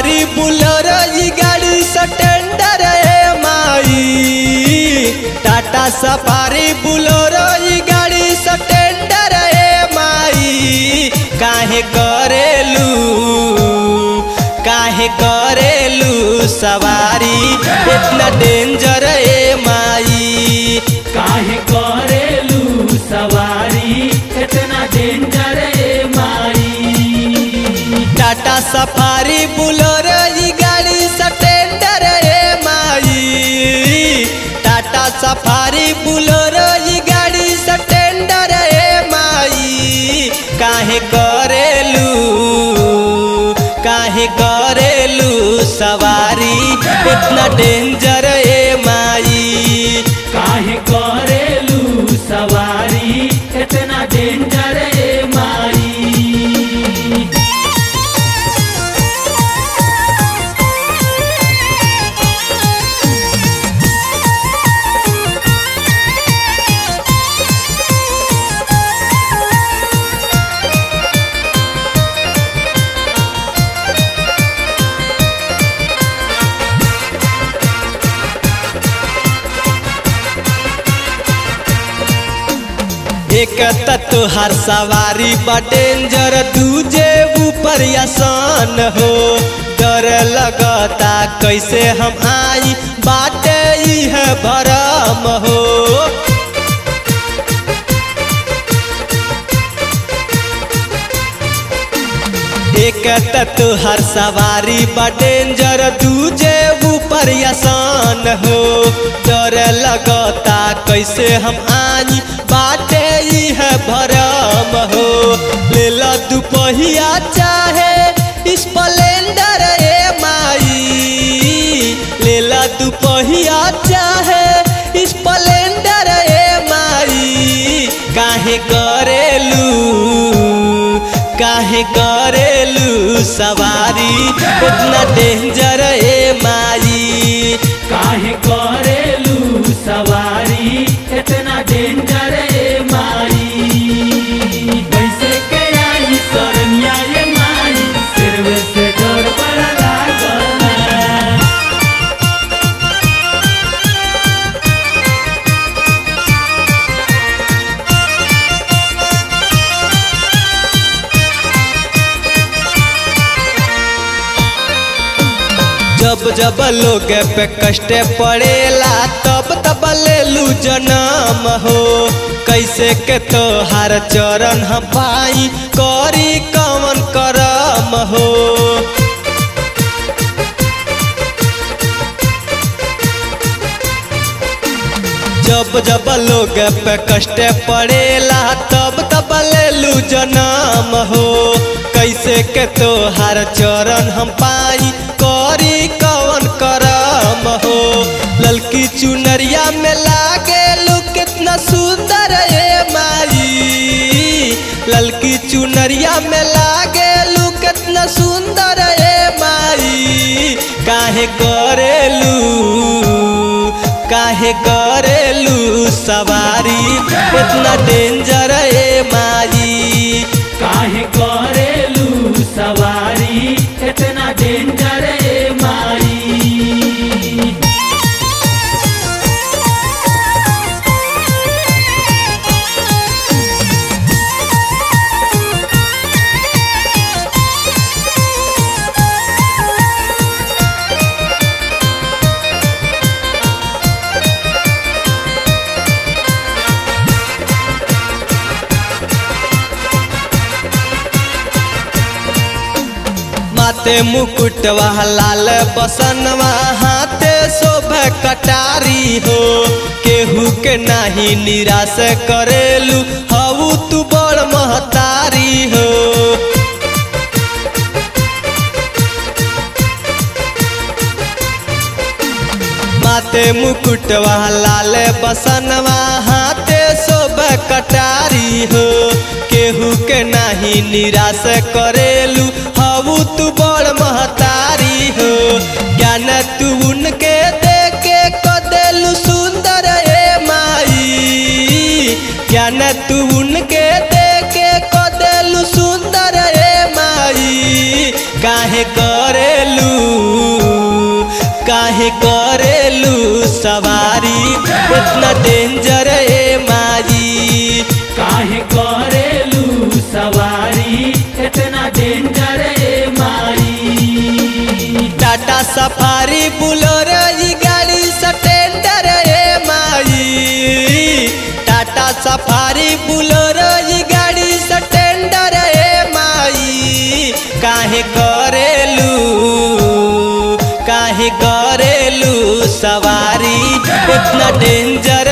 Safari Bolero गाड़ी स्टैंडर ए माई। टाटा सफारी बुलेरो गाड़ी सटेंडर ए माई। काहे करेलू काहे करेलू सवारी, इतना डेंजर ए माई। काहे करेलू सवारी, इतना डेंजर ए माई। टाटा सफारी बुलेरो सफारी बुलो ई गाड़ी सटेंडर ए माई। काहे करेलू काहे करेलू सवारी? इतना डेंजर एक त तोहार सवारी बा डेंजर दूजे ऊपर आसान हो। डर लगता कैसे हम आई बाटे इह भरम हो। एक त तोहर सवारी बा डेंजर दूजे ऊपर आसान हो। डर लगता कैसे हम आई काहे करेलू सवारी उतना डेंजर ए माई काहे जब जब लोग पे कष्ट पड़ेला, तब तब लेलू जन्म हो। कैसे के तोहार चरण हम पाई करी कवन करम हो। जब जब लोग पे कष्ट पड़ेला, तब तब लेलू जन्म हो। कैसे के तोहार चरण हम पाई चुनरिया में लागे लू कितना सुंदर ए माई। ललकी चुनरिया में लागे लू कितना सुंदर ए माई। काहे करेलू काहे करेलू सवारी। इतना डेंजर ए माई। काहे करेलू सवारी, इतना डेंजर ए माते मुकुटवा लाल बसनवा हाथे शोभ कटारी हो। केहू के नाही निराश करेलू, हऊ तू बड़ महतारी हो। माते मुकुटवा लाल बसनवा हाथे शोभ कटारी हो। केहू के नाही निराश करेलू सवारी, इतना डेंजर है माई काहे करेलू सवारी, इतना डेंजर है माई टाटा सफारी, बुलोरो गाड़ी स्टैंडर है माई टाटा सफारी, बुलोरो काहे करेलू सवारी? इतना डेंजर